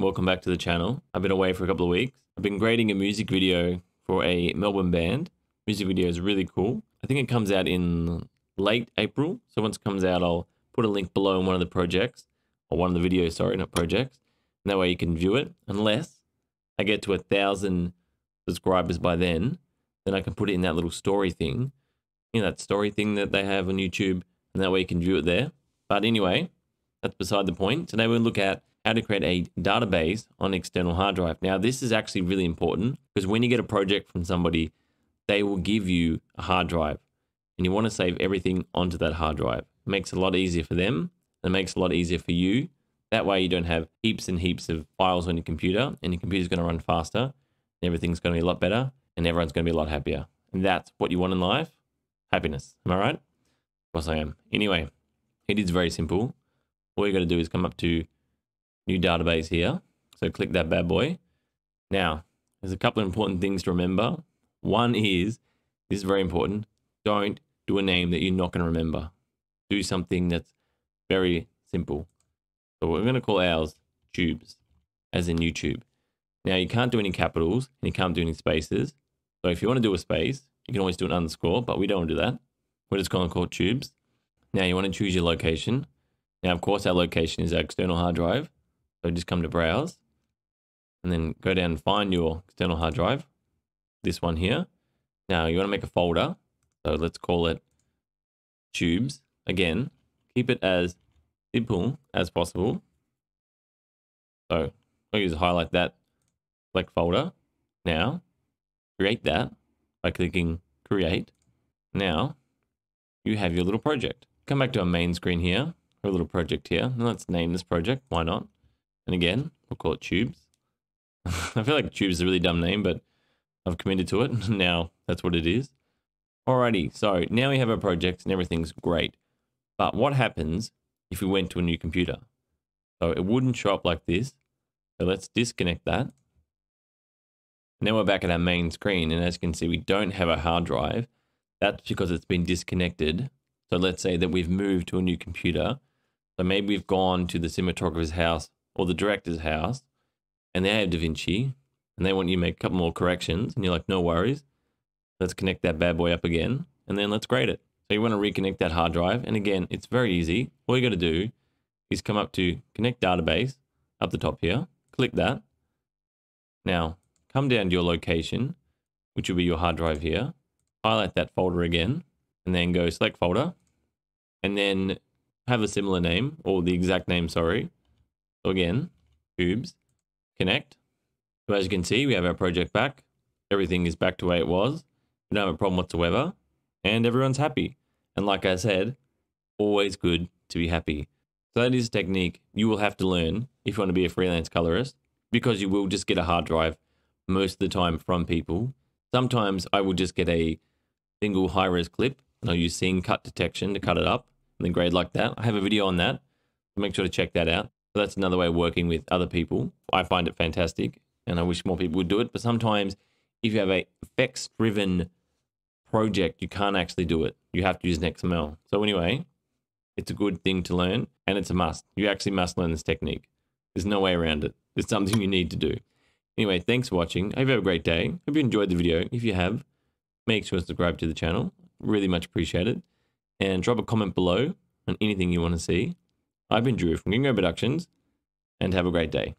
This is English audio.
welcome back to the channel. I've been away for a couple of weeks. I've been grading a music video for a Melbourne band. Music video is really cool. I think it comes out in late April. So once it comes out, I'll put a link below in one of the projects, or one of the videos, sorry, not projects. And that way you can view it. Unless I get to a thousand subscribers by then, then I can put it in that little story thing, you know, that story thing that they have on YouTube, and that way you can view it there. But anyway, that's beside the point. Today we'll look at how to create a database on external hard drive. Now, this is actually really important because when you get a project from somebody, they will give you a hard drive and you want to save everything onto that hard drive. It makes it a lot easier for them and it makes it a lot easier for you. That way you don't have heaps and heaps of files on your computer and your computer's going to run faster and everything's going to be a lot better and everyone's going to be a lot happier. And that's what you want in life. Happiness. Am I right? Of course I am. Anyway, it is very simple. All you got to do is come up to new database here. So click that bad boy. Now, there's a couple of important things to remember. One is, this is very important, don't do a name that you're not going to remember. Do something that's very simple. So we're going to call ours tubes, as in YouTube. Now, you can't do any capitals and you can't do any spaces. So if you want to do a space, you can always do an underscore, but we don't want to do that. We're just going to call tubes. Now, you want to choose your location. Now, of course, our location is our external hard drive. So just come to browse and then go down and find your external hard drive, this one here. Now you want to make a folder. So let's call it tubes. Again, keep it as simple as possible. So I'll use highlight that, select folder. Now create that by clicking create. Now you have your little project. Come back to our main screen here, our little project here. And let's name this project. Why not? And again, we'll call it Tubes. I feel like Tubes is a really dumb name, but I've committed to it. now that's what it is. Alrighty, so now we have our project and everything's great. But what happens if we went to a new computer? So it wouldn't show up like this. So let's disconnect that. Now we're back at our main screen. And as you can see, we don't have a hard drive. That's because it's been disconnected. So let's say that we've moved to a new computer. So maybe we've gone to the cinematographer's house or the director's house and they have DaVinci and they want you to make a couple more corrections and you're like, no worries. Let's connect that bad boy up again and then let's grade it. So you want to reconnect that hard drive. And again, it's very easy. All you got to do is come up to connect database up the top here, click that. Now come down to your location, which will be your hard drive here, highlight that folder again, and then go select folder and then have a similar name or the exact name, sorry, so again, tubes, connect. So as you can see, we have our project back. Everything is back to where it was. We don't have a problem whatsoever. And everyone's happy. And like I said, always good to be happy. So that is a technique you will have to learn if you want to be a freelance colorist because you will just get a hard drive most of the time from people. Sometimes I will just get a single high res clip and I'll use scene cut detection to cut it up and then grade like that. I have a video on that. So make sure to check that out. So that's another way of working with other people. I find it fantastic and I wish more people would do it. But sometimes if you have a effects driven project, you can't actually do it. You have to use an XML. So anyway, it's a good thing to learn and it's a must. You actually must learn this technique. There's no way around it. It's something you need to do. Anyway, thanks for watching. I hope you have a great day. Hope you enjoyed the video. If you have, make sure to subscribe to the channel. Really much appreciated. And drop a comment below on anything you want to see. I've been Drew from Green Goat Productions, and have a great day.